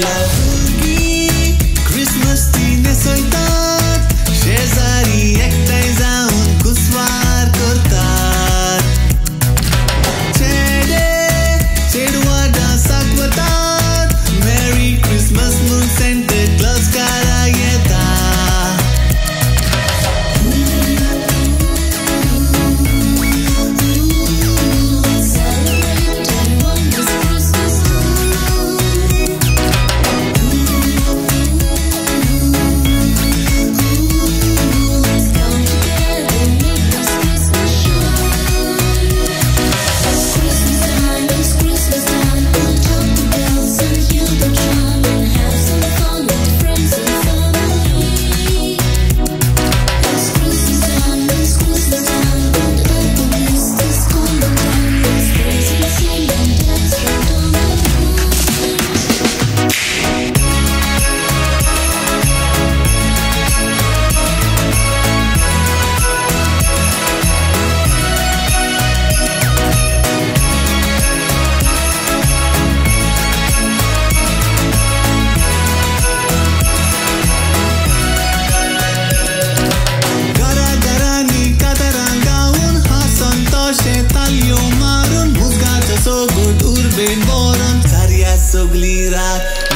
love Christmas din e soitan so